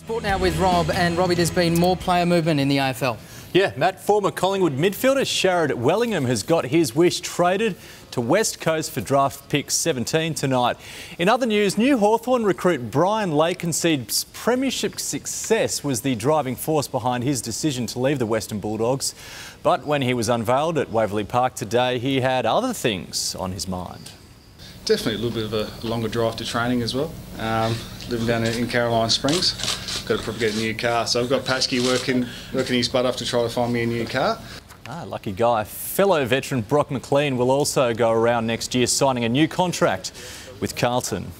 Sport now with Rob, and Robbie, there's been more player movement in the AFL. Yeah, Matt, former Collingwood midfielder Sharrod Wellingham has got his wish traded to West Coast for draft pick 17 tonight. In other news, new Hawthorn recruit Brian Lake Lakenside's premiership success was the driving force behind his decision to leave the Western Bulldogs. But when he was unveiled at Waverley Park today, he had other things on his mind definitely a little bit of a longer drive to training as well. Um, living down in Caroline Springs, got to probably get a new car. So I've got Paschke working working his butt off to try to find me a new car. Ah, lucky guy. Fellow veteran Brock McLean will also go around next year signing a new contract with Carlton.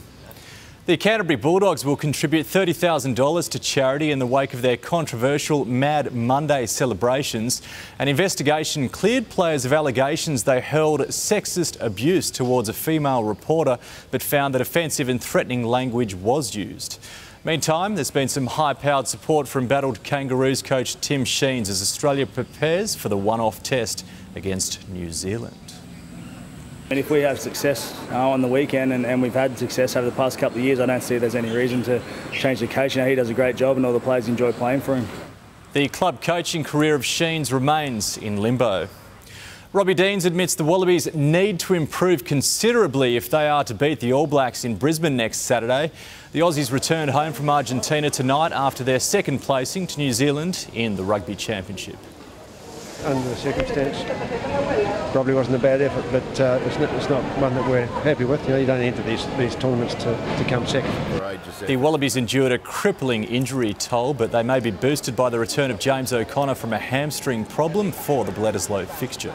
The Canterbury Bulldogs will contribute $30,000 to charity in the wake of their controversial Mad Monday celebrations. An investigation cleared players of allegations they held sexist abuse towards a female reporter, but found that offensive and threatening language was used. Meantime, there's been some high-powered support from battled Kangaroos coach Tim Sheens as Australia prepares for the one-off test against New Zealand. And if we have success uh, on the weekend, and, and, we've had success over the past couple of years, I don't see there's any reason to change the coach. You know, he does a great job, and all the players enjoy playing for him. The club coaching career of Sheens remains in limbo. Robbie Deans admits the Wallabies need to improve considerably if they are to beat the All Blacks in Brisbane next Saturday. The Aussies returned home from Argentina tonight after their second placing to New Zealand in the Rugby Championship under the circumstance. Probably wasn't a bad effort, but uh, it's, not, it's, not, one that we're happy with. You know, you don't enter these, these tournaments to, to come second. The Wallabies endured a crippling injury toll, but they may be boosted by the return of James O'Connor from a hamstring problem for the Bledisloe fixture.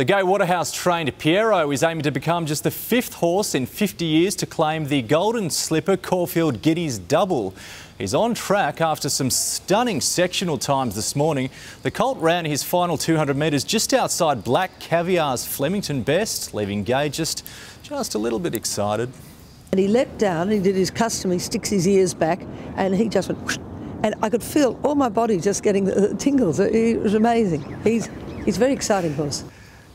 The Gai Waterhouse trained Pierro is aiming to become just the fifth horse in 50 years to claim the Golden Slipper Caulfield Guineas double. He's on track after some stunning sectional times this morning. The colt ran his final 200 metres just outside Black Caviar's Flemington best, leaving Gai just, just a little bit excited. And he let down, he did his custom, he sticks his ears back, and he just went, whoosh, and I could feel all my body just getting the tingles. It was amazing. He's, he's a very exciting horse.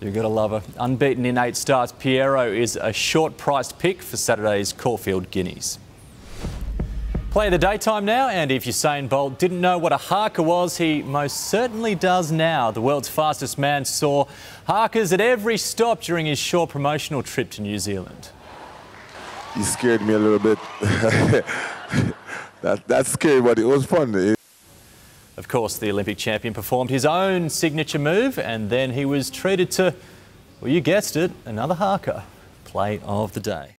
You've got to love her. Unbeaten in eight starts, Pierro is a short-priced pick for Saturday's Caulfield Guineas. Play the daytime now, and if Usain Bolt didn't know what a haka was, he most certainly does now. The world's fastest man saw hakas at every stop during his short promotional trip to New Zealand. He scared me a little bit. that, that's scary, but it was fun. Of course, the Olympic champion performed his own signature move, and then he was treated to, well, you guessed it, another haka. Play of the day.